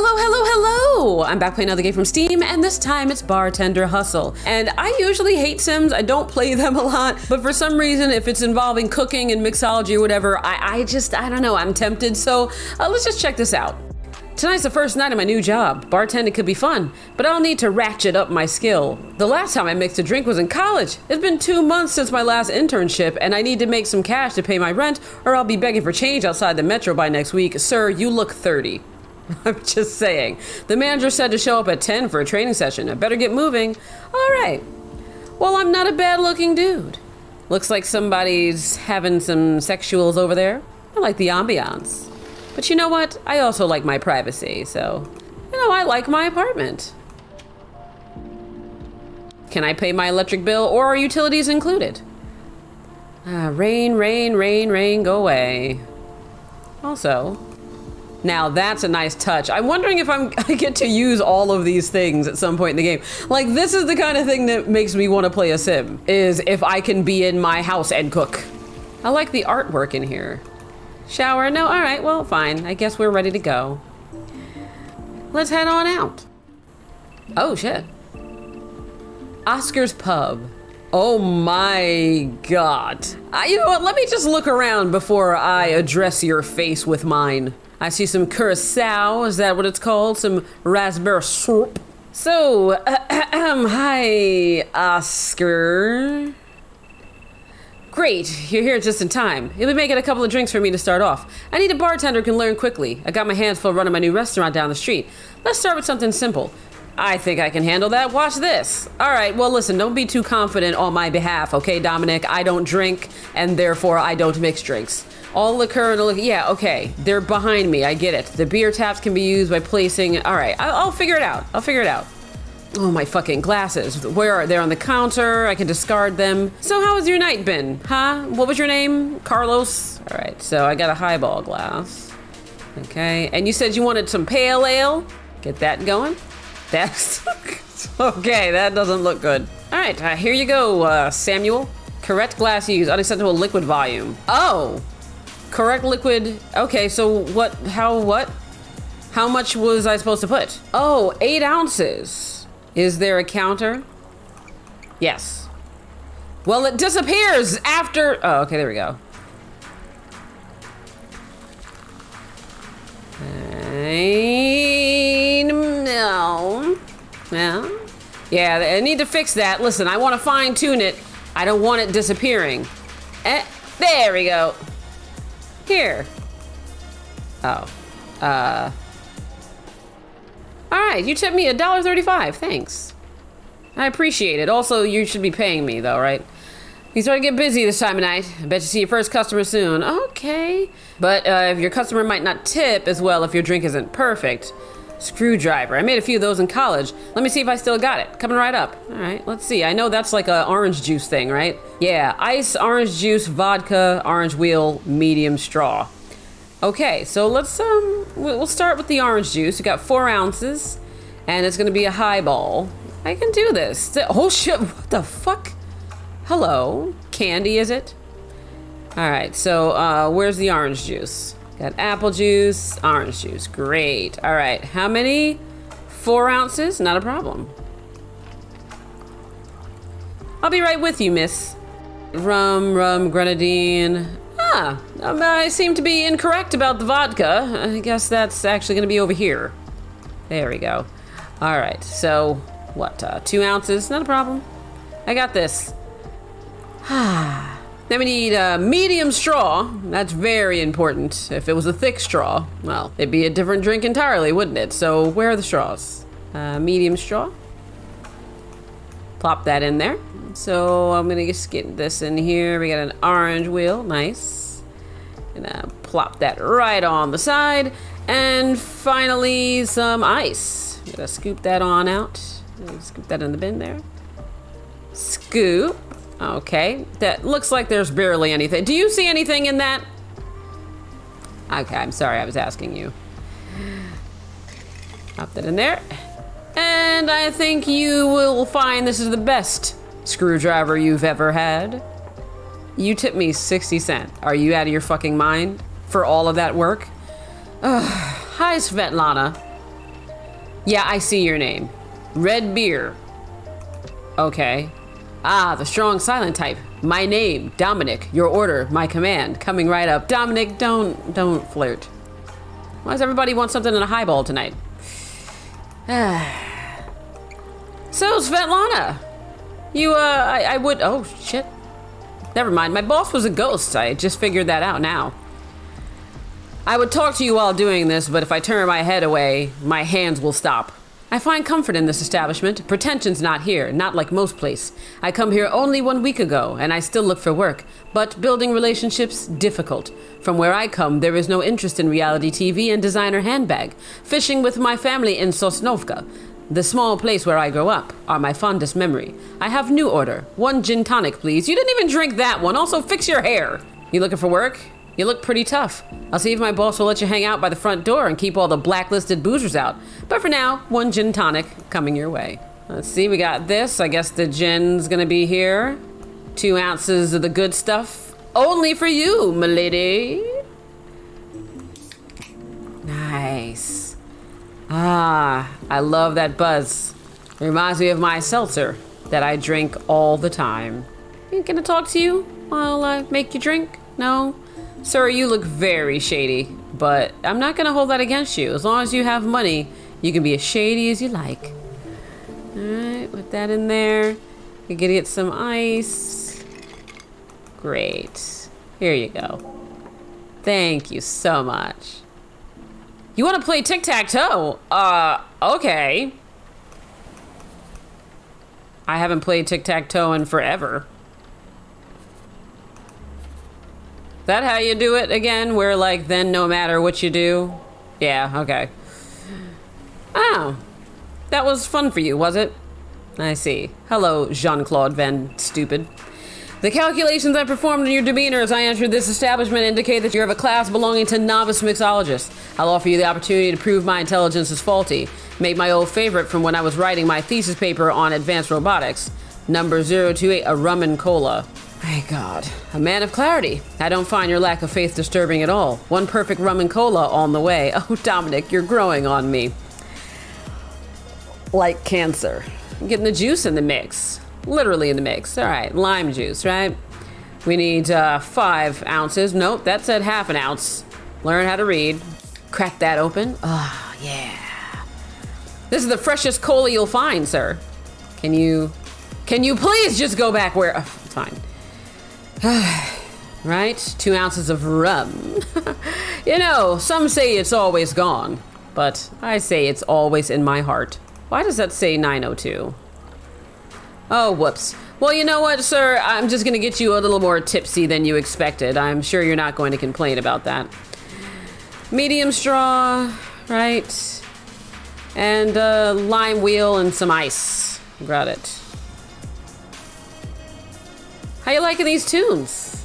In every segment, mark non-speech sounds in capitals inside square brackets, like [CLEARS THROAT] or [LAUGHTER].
Hello, hello, hello! I'm back playing another game from Steam, and this time it's Bartender Hustle. And I usually hate Sims, I don't play [LAUGHS] them a lot, but for some reason, if it's involving cooking and mixology or whatever, I, I just, I don't know, I'm tempted, so uh, let's just check this out. Tonight's the first night of my new job. Bartending could be fun, but I'll need to ratchet up my skill. The last time I mixed a drink was in college. It's been two months since my last internship, and I need to make some cash to pay my rent, or I'll be begging for change outside the metro by next week. Sir, you look 30. [LAUGHS] I'm just saying. The manager said to show up at 10 for a training session. I better get moving. All right. Well, I'm not a bad looking dude. Looks like somebody's having some sexuals over there. I like the ambiance. But you know what? I also like my privacy, so, you know, I like my apartment. Can I pay my electric bill or are utilities included? Ah, rain, rain, rain, rain, go away. Also, now that's a nice touch. I'm wondering if I'm [LAUGHS] I get to use all of these things at some point in the game. Like this is the kind of thing that makes me want to play a sim is if I can be in my house and cook. I like the artwork in here. Shower? No, all right, well, fine. I guess we're ready to go. Let's head on out. Oh, shit. Oscar's Pub. Oh my god. You know what? Let me just look around before I address your face with mine. I see some curacao. Is that what it's called? Some raspberry syrup. So, [CLEARS THROAT] hi, Oscar. Great, you're here just in time. You'll be making a couple of drinks for me to start off. I need a bartender who can learn quickly. I got my hands full running my new restaurant down the street. Let's start with something simple. I think I can handle that. Watch this. All right, well, listen, don't be too confident on my behalf, okay, Dominic? I don't drink, and therefore I don't mix drinks. All liquor and liquor, yeah, okay. They're behind me, I get it. The beer taps can be used by placing, all right, I'll, I'll figure it out. I'll figure it out. Oh, my fucking glasses. Where are they? on the counter. I can discard them. So, how has your night been? Huh? What was your name? Carlos? All right, so I got a highball glass. Okay, and you said you wanted some pale ale? Get that going. That's [LAUGHS] okay, that doesn't look good. All right, uh, here you go, uh, Samuel. Correct glass used, unacceptable liquid volume. Oh, correct liquid. Okay, so what, how, what? How much was I supposed to put? Oh, eight ounces. Is there a counter? Yes. Well, it disappears after. Oh, okay, there we go. No. No. Yeah, I need to fix that. Listen, I want to fine tune it. I don't want it disappearing. Eh, there we go. Here. Oh. Uh. All right, you tipped me a dollar thirty-five. Thanks. I appreciate it. Also, you should be paying me, though, right? You start to get busy this time of night. I bet you see your first customer soon. Okay. But uh, if your customer might not tip as well if your drink isn't perfect. Screwdriver. I made a few of those in college. Let me see if I still got it. Coming right up. All right, let's see. I know that's like a orange juice thing, right? Yeah, ice, orange juice, vodka, orange wheel, medium straw. Okay, so let's um, we'll start with the orange juice. We got four ounces, and it's gonna be a highball. I can do this. Oh shit! [LAUGHS] What the fuck? Hello, candy is it? All right, so uh, where's the orange juice? Got apple juice, orange juice. Great. All right, how many? Four ounces. Not a problem. I'll be right with you, miss. Rum, rum, grenadine. Ah, um, I seem to be incorrect about the vodka. I guess that's actually going to be over here. There we go. All right, so what? Uh, two ounces? Not a problem. I got this. [SIGHS] Ah. Then we need a medium straw. That's very important. If it was a thick straw, well, it'd be a different drink entirely, wouldn't it? So where are the straws? Uh, medium straw. Plop that in there. So I'm gonna just get this in here. We got an orange wheel, nice. Gonna plop that right on the side. And finally, some ice. Gonna scoop that on out. Scoop that in the bin there. Scoop. Okay, that looks like there's barely anything. Do you see anything in that? Okay, I'm sorry, I was asking you. Pop that in there. And I think you will find this is the best screwdriver you've ever had. You tipped me 60 cent. Are you out of your fucking mind for all of that work? Ugh. Hi, Svetlana. Yeah, I see your name. Red beer. Okay. Ah, the strong silent type. My name, Dominic. Your order, my command. Coming right up. Dominic, don't don't flirt. Why does everybody want something in a highball tonight? [SIGHS] so, Svetlana, you, uh, I, I would. Oh, shit. Never mind. My boss was a ghost. I just figured that out now. I would talk to you while doing this, but if I turn my head away, my hands will stop. I find comfort in this establishment. Pretension's not here, not like most place. I come here only one week ago, and I still look for work. But building relationships, difficult. From where I come, there is no interest in reality TV and designer handbag. Fishing with my family in Sosnovka, the small place where I grew up, are my fondest memory. I have new order. One gin tonic, please. You didn't even drink that one. Also, fix your hair. You looking for work? You look pretty tough. I'll see if my boss will let you hang out by the front door and keep all the blacklisted boozers out. But for now, one gin tonic coming your way. Let's see, we got this. I guess the gin's gonna be here. Two ounces of the good stuff. Only for you, milady. Nice. Ah, I love that buzz. It Reminds me of my seltzer that I drink all the time. Can I talk to you while I make you drink? No? Sir, you look very shady, but I'm not gonna hold that against you. As long as you have money, you can be as shady as you like. Alright, put that in there. You're gonna get some ice. Great. Here you go. Thank you so much. You wanna play tic-tac-toe? Uh, okay. I haven't played tic-tac-toe in forever. That how you do it again? Where like then no matter what you do? Yeah, okay. Oh. That was fun for you, was it? I see. Hello, Jean-Claude Van Stupid. The calculations I performed on your demeanor as I entered this establishment indicate that you're of a class belonging to novice mixologists. I'll offer you the opportunity to prove my intelligence is faulty. Make my old favorite from when I was writing my thesis paper on advanced robotics. Number 028, a rum and cola. My God, a man of clarity. I don't find your lack of faith disturbing at all. One perfect rum and cola on the way. [LAUGHS] Oh, Dominic, you're growing on me. Like cancer. I'm getting the juice in the mix. Literally in the mix. All right, lime juice, right? We need uh, five ounces. Nope, that said half an ounce. Learn how to read. Crack that open. Oh, yeah. This is the freshest cola you'll find, sir. Can you, can you please just go back where, oh, [LAUGHS] fine. [SIGHS] right? Two ounces of rum. [LAUGHS] you know, some say it's always gone, but I say it's always in my heart. Why does that say 902? Oh, whoops. Well, you know what, sir? I'm just gonna get you a little more tipsy than you expected. I'm sure you're not going to complain about that. Medium straw, right? And a lime wheel and some ice. Got it. How you liking these tunes?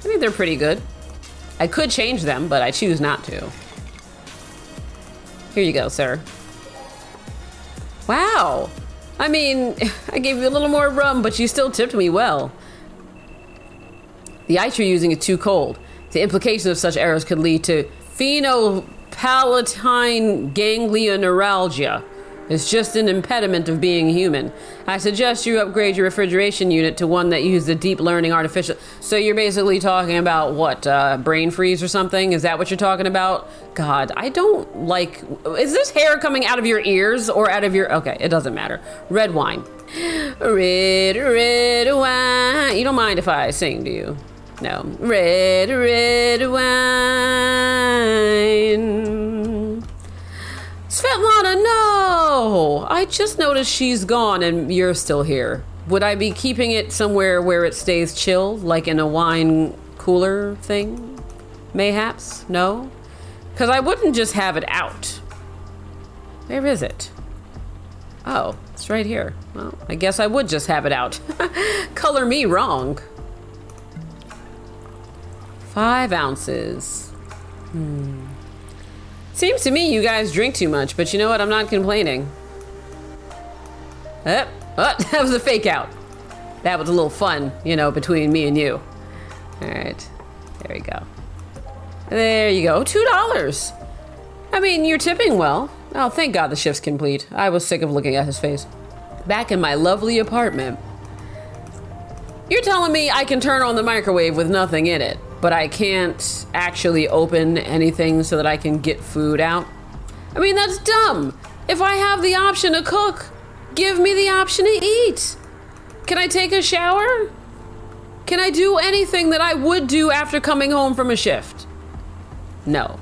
I think they're pretty good. I could change them, but I choose not to. Here you go, sir. Wow. I mean, [LAUGHS] I gave you a little more rum, but you still tipped me well. The ice you're using is too cold. The implications of such errors could lead to sphenopalatine ganglioneuralgia. It's just an impediment of being human. I suggest you upgrade your refrigeration unit to one that uses a deep learning artificial. So you're basically talking about what, uh, brain freeze or something? Is that what you're talking about? God, I don't like. Is this hair coming out of your ears or out of your. Okay, it doesn't matter. Red wine. Red, red wine. You don't mind if I sing, do you? No. Red, red wine. Svetlana, no! I just noticed she's gone and you're still here. Would I be keeping it somewhere where it stays chill, like in a wine cooler thing? Mayhaps? No? Because I wouldn't just have it out. Where is it? Oh, it's right here. Well, I guess I would just have it out. [LAUGHS] Color me wrong. Five ounces. Hmm. Seems to me you guys drink too much, but you know what? I'm not complaining. Eh, oh, oh, [LAUGHS] that was a fake out. That was a little fun, you know, between me and you. All right, there we go. There you go, two dollars. I mean, you're tipping well. Oh, thank God the shift's complete. I was sick of looking at his face. Back in my lovely apartment. You're telling me I can turn on the microwave with nothing in it, but I can't actually open anything so that I can get food out? I mean, that's dumb. If I have the option to cook, give me the option to eat. Can I take a shower? Can I do anything that I would do after coming home from a shift? No.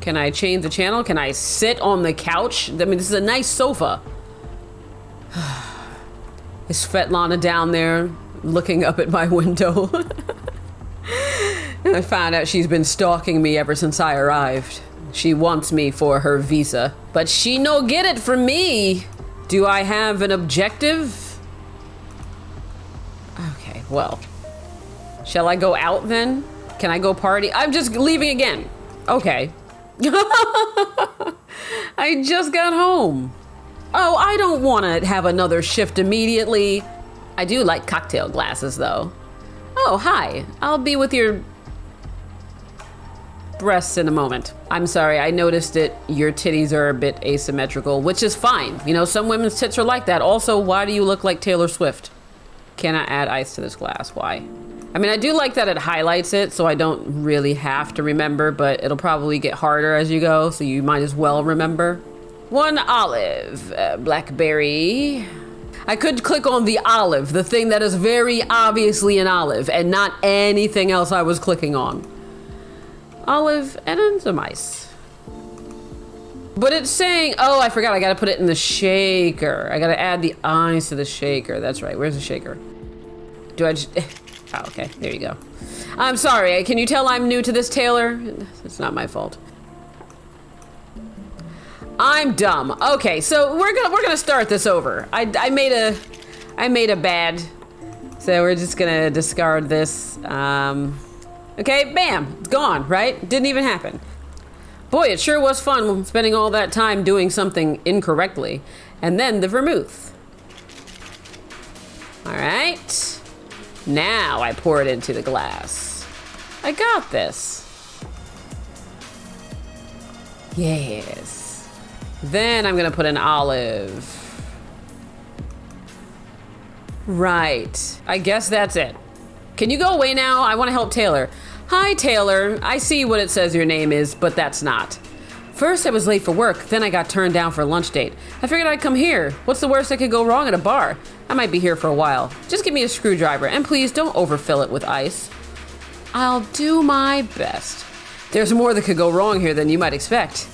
Can I change the channel? Can I sit on the couch? I mean, this is a nice sofa. [SIGHS] is Svetlana down there looking up at my [LAUGHS] window? I found out she's been stalking me ever since I arrived. She wants me for her visa, but she no get it from me. Do I have an objective? Okay, well. Shall I go out then? Can I go party? I'm just leaving again. Okay. [LAUGHS] I just got home. Oh, I don't want to have another shift immediately. I do like cocktail glasses, though. Oh, hi. I'll be with your breasts in a moment. I'm sorry, I noticed it. Your titties are a bit asymmetrical, which is fine. You know, some women's tits are like that. Also, why do you look like Taylor Swift? Can I add ice to this glass? Why? I mean, I do like that it highlights it, so I don't really have to remember, but it'll probably get harder as you go, so you might as well remember. One olive, uh, blackberry. I could click on the olive, the thing that is very obviously an olive, and not anything else I was clicking on. Olive and some ice. But it's saying, oh, I forgot, I gotta put it in the shaker. I gotta add the ice to the shaker. That's right, where's the shaker? Do I just, [LAUGHS] oh, okay, there you go. I'm sorry, can you tell I'm new to this, Taylor? It's not my fault. I'm dumb. Okay, so we're gonna we're gonna start this over. I, I made a I made a bad, so we're just gonna discard this. Um, okay, bam, it's gone. Right? Didn't even happen. Boy, it sure was fun spending all that time doing something incorrectly, and then the vermouth. All right, now I pour it into the glass. I got this. Yes. Then I'm gonna put an olive. Right. I guess that's it. Can you go away now? I want to help Taylor. Hi, Taylor. I see what it says your name is, but that's not. First, I was late for work, then I got turned down for a lunch date. I figured I'd come here. What's the worst that could go wrong at a bar? I might be here for a while. Just give me a screwdriver, and please don't overfill it with ice. I'll do my best. There's more that could go wrong here than you might expect.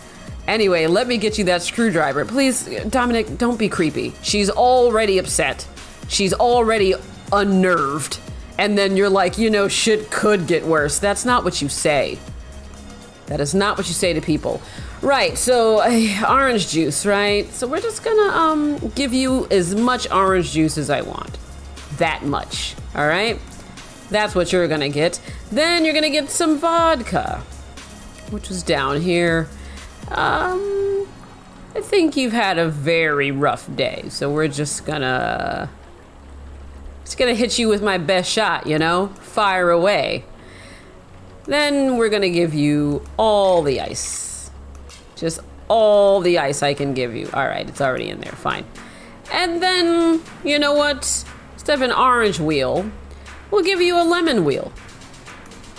Anyway, let me get you that screwdriver. Please, Dominic, don't be creepy. She's already upset. She's already unnerved. And then you're like, you know, shit could get worse. That's not what you say. That is not what you say to people. Right, so uh, [SIGHS] orange juice, right? So we're just gonna um, give you as much orange juice as I want. That much, all right? That's what you're gonna get. Then you're gonna get some vodka, which is down here. Um, I think you've had a very rough day, so we're just gonna... Just gonna hit you with my best shot, you know? Fire away. Then we're gonna give you all the ice. Just all the ice I can give you. Alright, it's already in there, fine. And then, you know what? Instead of an orange wheel, we'll give you a lemon wheel.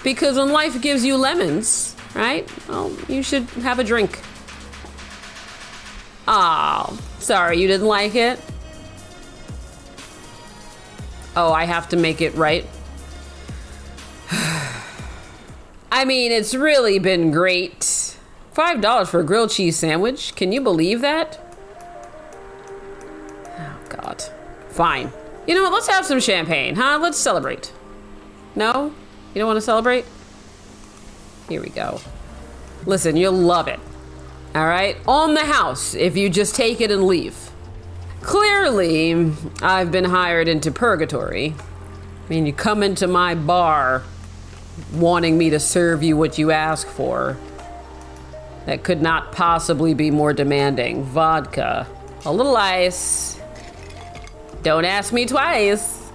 Because when life gives you lemons, right? Well, you should have a drink. Oh, sorry, you didn't like it? Oh, I have to make it right. [SIGHS] I mean, it's really been great. Five dollars for a grilled cheese sandwich. Can you believe that? Oh, God. Fine. You know what? Let's have some champagne, huh? Let's celebrate. No? You don't want to celebrate? Here we go. Listen, you'll love it. All right? On the house if you just take it and leave. Clearly, I've been hired into purgatory. I mean, you come into my bar wanting me to serve you what you ask for. That could not possibly be more demanding. Vodka, a little ice. Don't ask me twice.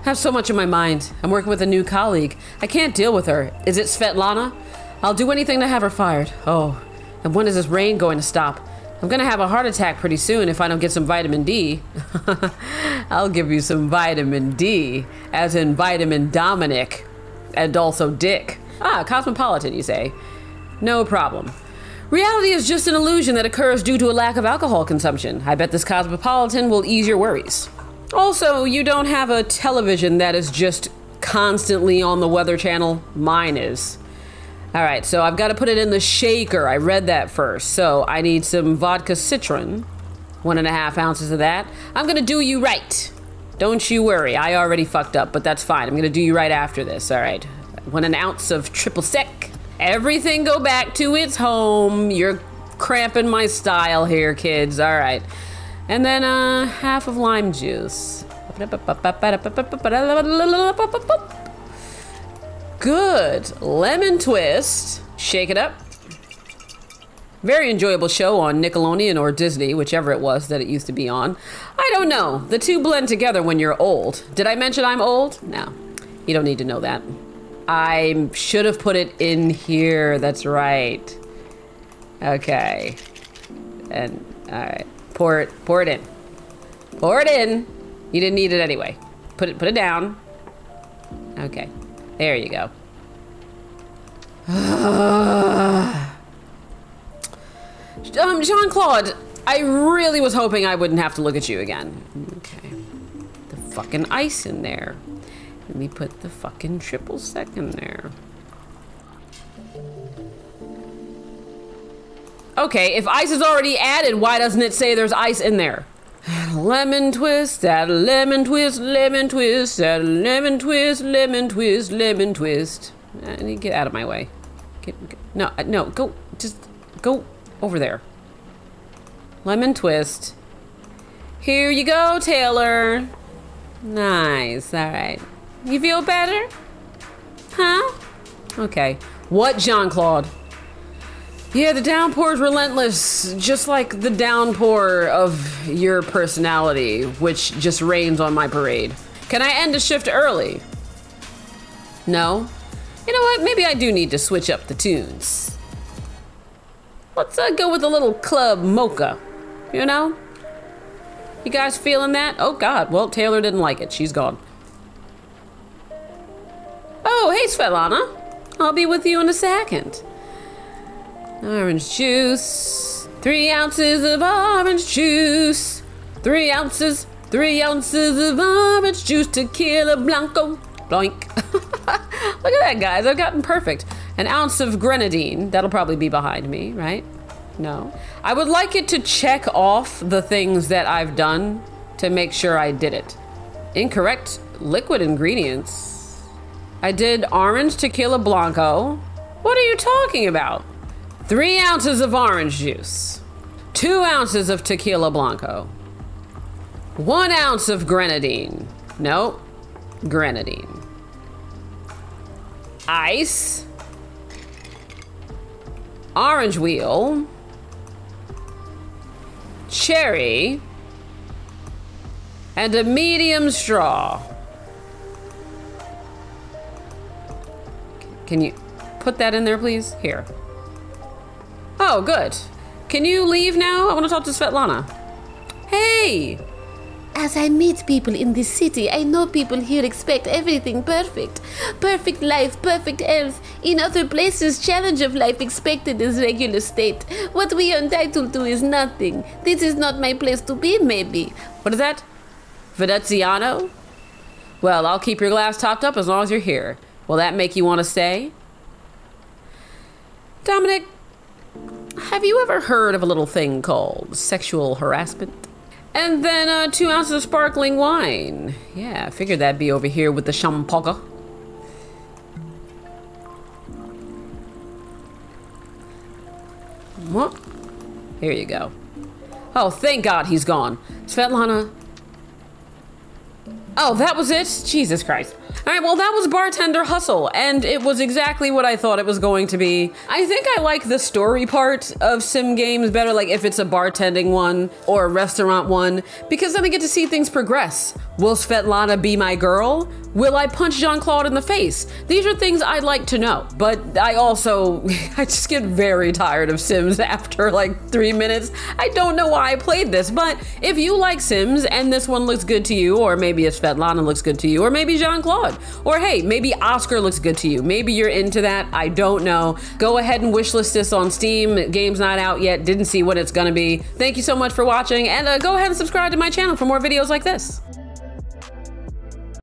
I have so much in my mind. I'm working with a new colleague. I can't deal with her. Is it Svetlana? I'll do anything to have her fired. Oh, and when is this rain going to stop? I'm gonna have a heart attack pretty soon if I don't get some vitamin D. [LAUGHS] I'll give you some vitamin D, as in vitamin Dominic, and also Dick. Ah, cosmopolitan, you say? No problem. Reality is just an illusion that occurs due to a lack of alcohol consumption. I bet this cosmopolitan will ease your worries. Also, you don't have a television that is just constantly on the Weather Channel. Mine is. All right, so I've got to put it in the shaker. I read that first. So I need some vodka citron, one and a half ounces of that. I'm going to do you right. Don't you worry. I already fucked up, but that's fine. I'm going to do you right after this. All right. One an ounce of triple sec. Everything go back to its home. You're cramping my style here, kids. All right. And then uh, half of lime juice. Good. Lemon twist. Shake it up. Very enjoyable show on Nickelodeon or Disney, whichever it was that it used to be on. I don't know. The two blend together when you're old. Did I mention I'm old? No. You don't need to know that. I should have put it in here. That's right. Okay. And, alright. Pour it, pour it in. Pour it in. You didn't need it anyway. Put it, put it down. Okay. There you go. [SIGHS] um, Jean Claude, I really was hoping I wouldn't have to look at you again. Okay. The fucking ice in there. Let me put the fucking triple sec in there. Okay, if ice is already added, why doesn't it say there's ice in there? Lemon twist, add a lemon twist, lemon twist, add a lemon twist, lemon twist, lemon twist. To get out of my way. Get, get, no, uh, no, go, just go over there. Lemon twist. Here you go, Taylor. Nice, all right. You feel better? Huh? Okay. What, Jean Claude? Yeah, the downpour is relentless, just like the downpour of your personality, which just rains on my parade. Can I end a shift early? No? You know what? Maybe I do need to switch up the tunes. Let's uh, go with a little club mocha. You know? You guys feeling that? Oh, God. Well, Taylor didn't like it. She's gone. Oh, hey, Svetlana. I'll be with you in a second. Orange juice. Three ounces of orange juice. Three ounces, three ounces of orange juice, tequila blanco. Bloink. [LAUGHS] Look at that, guys. I've gotten perfect. An ounce of grenadine. That'll probably be behind me, right? No. I would like it to check off the things that I've done to make sure I did it. Incorrect liquid ingredients. I did orange tequila blanco. What are you talking about? Three ounces of orange juice, two ounces of tequila blanco, one ounce of grenadine. Nope, grenadine. Ice, orange wheel, cherry, and a medium straw. Can you put that in there, please? Here. Oh, good. Can you leave now? I want to talk to Svetlana. Hey! As I meet people in this city, I know people here expect everything perfect. Perfect life, perfect health. In other places, challenge of life expected is regular state. What we are entitled to is nothing. This is not my place to be, maybe. What is that? Veneziano? Well, I'll keep your glass topped up as long as you're here. Will that make you want to stay? Dominic, have you ever heard of a little thing called sexual harassment? And then uh, two ounces of sparkling wine. Yeah, I figured that'd be over here with the champagne. What? Here you go. Oh, thank God he's gone. Svetlana. Oh, that was it? Jesus Christ. All right, well, that was Bartender Hustle, and it was exactly what I thought it was going to be. I think I like the story part of sim games better, like if it's a bartending one or a restaurant one, because then I get to see things progress. Will Svetlana be my girl? Will I punch Jean Claude in the face? These are things I'd like to know, but I also, [LAUGHS] I just get very tired of Sims [LAUGHS] after like three minutes. I don't know why I played this, but if you like Sims and this one looks good to you, or maybe if Svetlana looks good to you, or maybe Jean Claude, or hey, maybe Oscar looks good to you, maybe you're into that, I don't know. Go ahead and wishlist this on Steam. Game's not out yet, didn't see what it's gonna be. Thank you so much for watching, and uh, go ahead and subscribe to my channel for more videos like this.